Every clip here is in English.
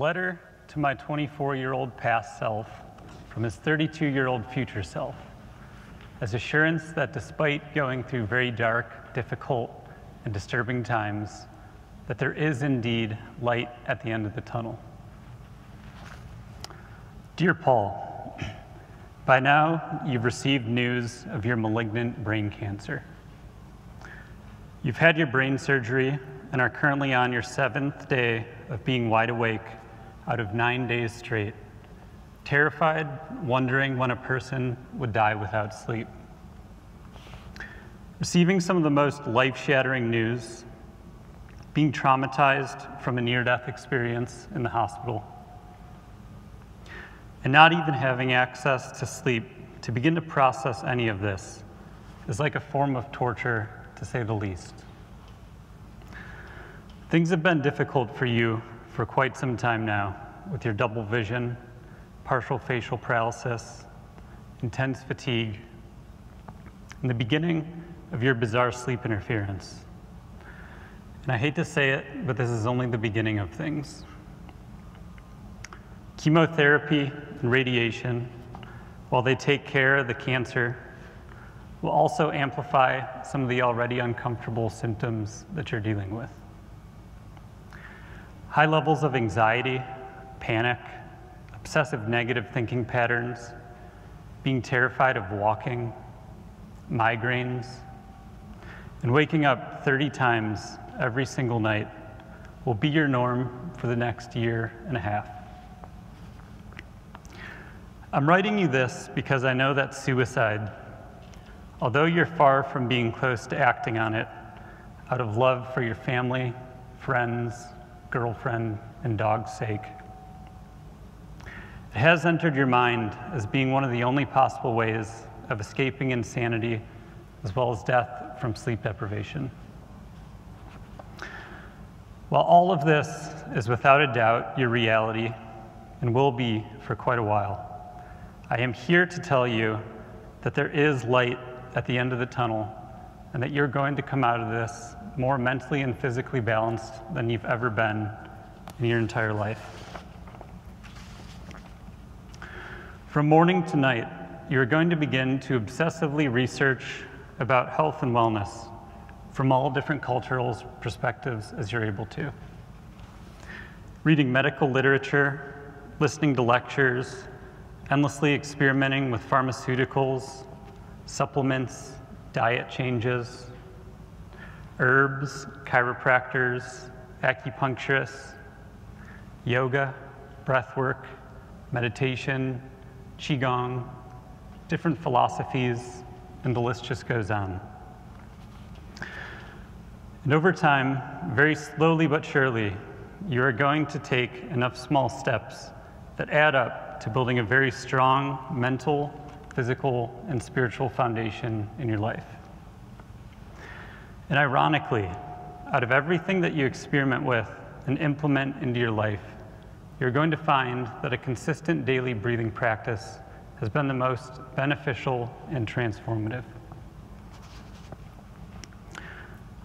letter to my 24 year old past self from his 32 year old future self, as assurance that despite going through very dark, difficult, and disturbing times, that there is indeed light at the end of the tunnel. Dear Paul, by now you've received news of your malignant brain cancer. You've had your brain surgery and are currently on your seventh day of being wide awake out of nine days straight, terrified, wondering when a person would die without sleep. Receiving some of the most life shattering news, being traumatized from a near death experience in the hospital, and not even having access to sleep to begin to process any of this is like a form of torture, to say the least. Things have been difficult for you for quite some time now with your double vision, partial facial paralysis, intense fatigue, and the beginning of your bizarre sleep interference. And I hate to say it, but this is only the beginning of things. Chemotherapy and radiation, while they take care of the cancer, will also amplify some of the already uncomfortable symptoms that you're dealing with. High levels of anxiety, panic, obsessive negative thinking patterns, being terrified of walking, migraines, and waking up 30 times every single night will be your norm for the next year and a half. I'm writing you this because I know that suicide, although you're far from being close to acting on it, out of love for your family, friends, girlfriend, and dog's sake, it has entered your mind as being one of the only possible ways of escaping insanity as well as death from sleep deprivation. While all of this is without a doubt your reality and will be for quite a while, I am here to tell you that there is light at the end of the tunnel and that you're going to come out of this more mentally and physically balanced than you've ever been in your entire life. From morning to night, you're going to begin to obsessively research about health and wellness from all different cultural perspectives as you're able to. Reading medical literature, listening to lectures, endlessly experimenting with pharmaceuticals, supplements, diet changes, herbs, chiropractors, acupuncturists, yoga, breath work, meditation, Qigong, different philosophies, and the list just goes on. And over time, very slowly but surely, you are going to take enough small steps that add up to building a very strong mental, physical, and spiritual foundation in your life. And ironically, out of everything that you experiment with and implement into your life, you're going to find that a consistent daily breathing practice has been the most beneficial and transformative.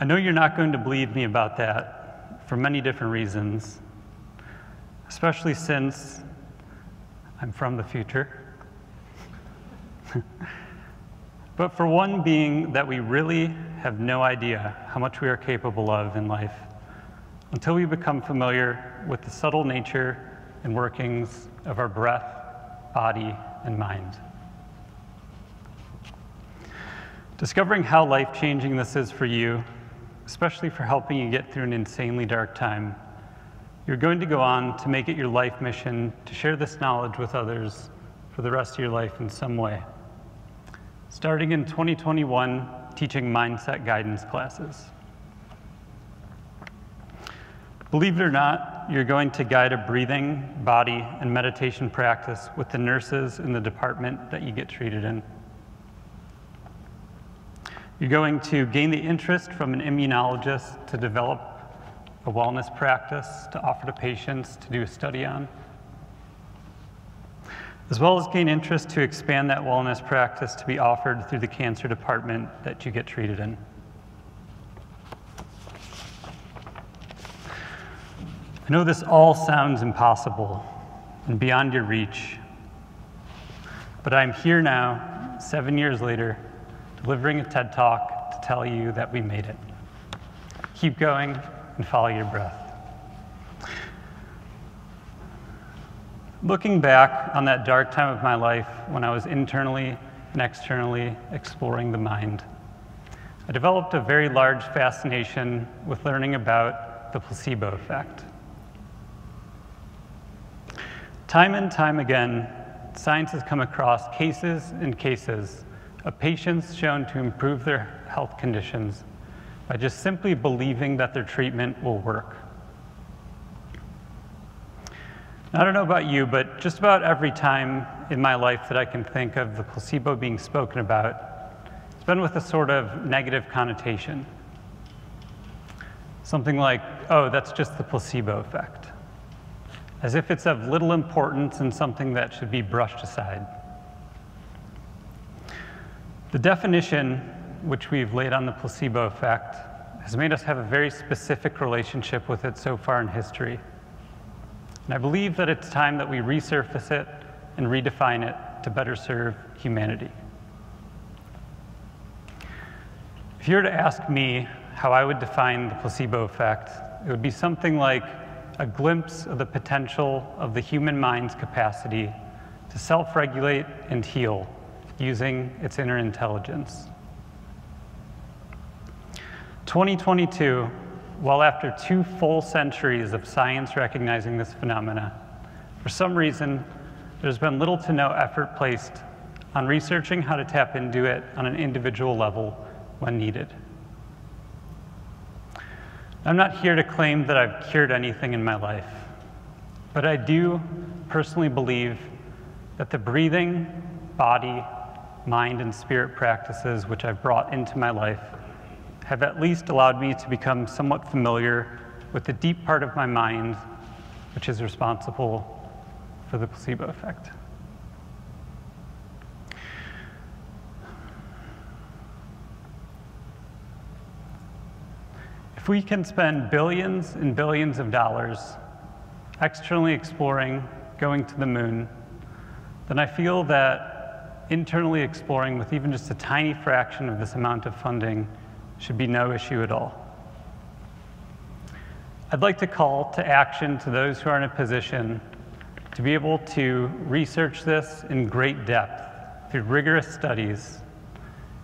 I know you're not going to believe me about that for many different reasons, especially since I'm from the future. but for one being that we really have no idea how much we are capable of in life until we become familiar with the subtle nature and workings of our breath, body, and mind. Discovering how life changing this is for you, especially for helping you get through an insanely dark time, you're going to go on to make it your life mission to share this knowledge with others for the rest of your life in some way. Starting in 2021, teaching mindset guidance classes. Believe it or not, you're going to guide a breathing, body, and meditation practice with the nurses in the department that you get treated in. You're going to gain the interest from an immunologist to develop a wellness practice to offer to patients to do a study on, as well as gain interest to expand that wellness practice to be offered through the cancer department that you get treated in. I know this all sounds impossible and beyond your reach, but I'm here now, seven years later, delivering a TED Talk to tell you that we made it. Keep going and follow your breath. Looking back on that dark time of my life when I was internally and externally exploring the mind, I developed a very large fascination with learning about the placebo effect. Time and time again, science has come across cases and cases of patients shown to improve their health conditions by just simply believing that their treatment will work. I don't know about you, but just about every time in my life that I can think of the placebo being spoken about, it's been with a sort of negative connotation. Something like, oh, that's just the placebo effect. As if it's of little importance and something that should be brushed aside. The definition which we've laid on the placebo effect has made us have a very specific relationship with it so far in history. And I believe that it's time that we resurface it and redefine it to better serve humanity. If you were to ask me how I would define the placebo effect, it would be something like a glimpse of the potential of the human mind's capacity to self regulate and heal using its inner intelligence. 2022 well after two full centuries of science recognizing this phenomena, for some reason, there's been little to no effort placed on researching how to tap into it on an individual level when needed. I'm not here to claim that I've cured anything in my life, but I do personally believe that the breathing, body, mind, and spirit practices which I've brought into my life have at least allowed me to become somewhat familiar with the deep part of my mind which is responsible for the placebo effect. If we can spend billions and billions of dollars externally exploring going to the moon, then I feel that internally exploring with even just a tiny fraction of this amount of funding should be no issue at all. I'd like to call to action to those who are in a position to be able to research this in great depth through rigorous studies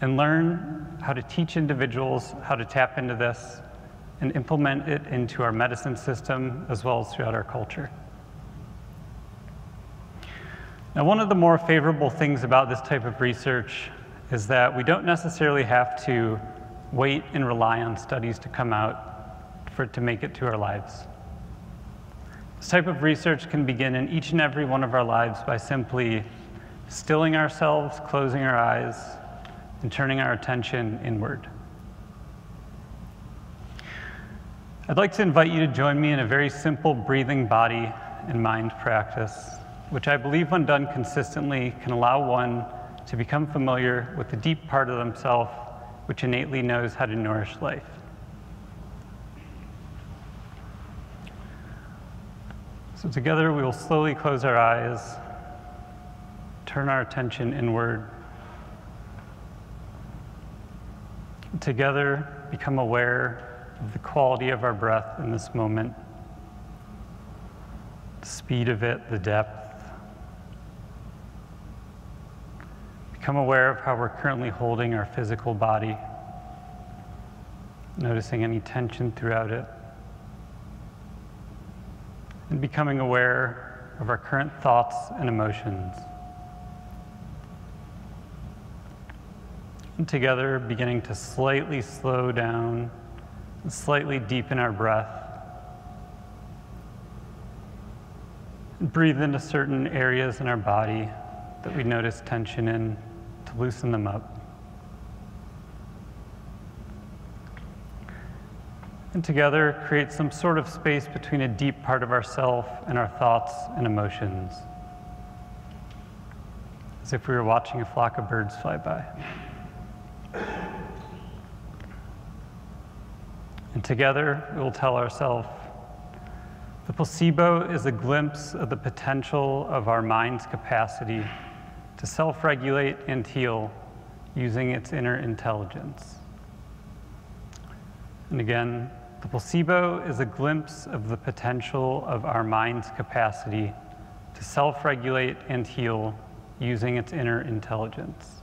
and learn how to teach individuals how to tap into this and implement it into our medicine system as well as throughout our culture. Now, one of the more favorable things about this type of research is that we don't necessarily have to wait and rely on studies to come out for it to make it to our lives. This type of research can begin in each and every one of our lives by simply stilling ourselves, closing our eyes, and turning our attention inward. I'd like to invite you to join me in a very simple breathing body and mind practice, which I believe when done consistently can allow one to become familiar with the deep part of themselves which innately knows how to nourish life. So, together we will slowly close our eyes, turn our attention inward. Together, become aware of the quality of our breath in this moment, the speed of it, the depth. Become aware of how we're currently holding our physical body, noticing any tension throughout it, and becoming aware of our current thoughts and emotions. And together, beginning to slightly slow down and slightly deepen our breath. And breathe into certain areas in our body that we notice tension in loosen them up. And together create some sort of space between a deep part of ourself and our thoughts and emotions. As if we were watching a flock of birds fly by. And together we will tell ourselves, The placebo is a glimpse of the potential of our mind's capacity to self regulate and heal using its inner intelligence. And again, the placebo is a glimpse of the potential of our mind's capacity to self regulate and heal using its inner intelligence.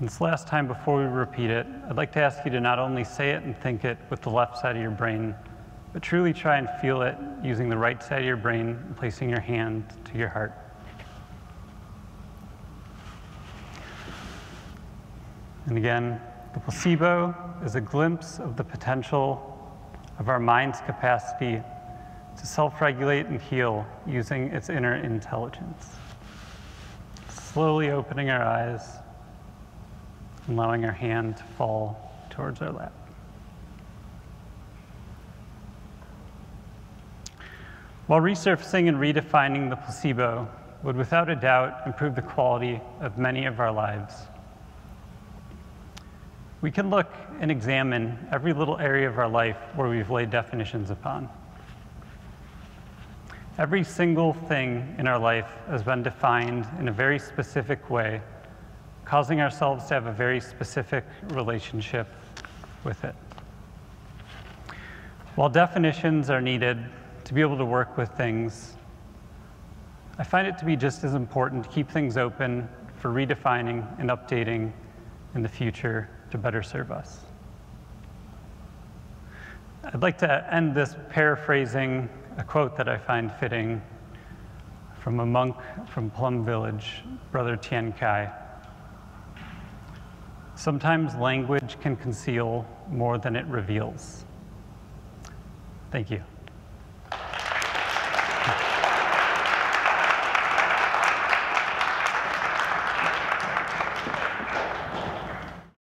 And this last time before we repeat it, I'd like to ask you to not only say it and think it with the left side of your brain, but truly try and feel it using the right side of your brain placing your hand to your heart. And again, the placebo is a glimpse of the potential of our mind's capacity to self regulate and heal using its inner intelligence. Slowly opening our eyes allowing our hand to fall towards our lap. While resurfacing and redefining the placebo would without a doubt improve the quality of many of our lives, we can look and examine every little area of our life where we've laid definitions upon. Every single thing in our life has been defined in a very specific way, causing ourselves to have a very specific relationship with it. While definitions are needed to be able to work with things, I find it to be just as important to keep things open for redefining and updating in the future to better serve us. I'd like to end this paraphrasing a quote that I find fitting from a monk from Plum Village, Brother Tian Kai. Sometimes language can conceal more than it reveals. Thank you.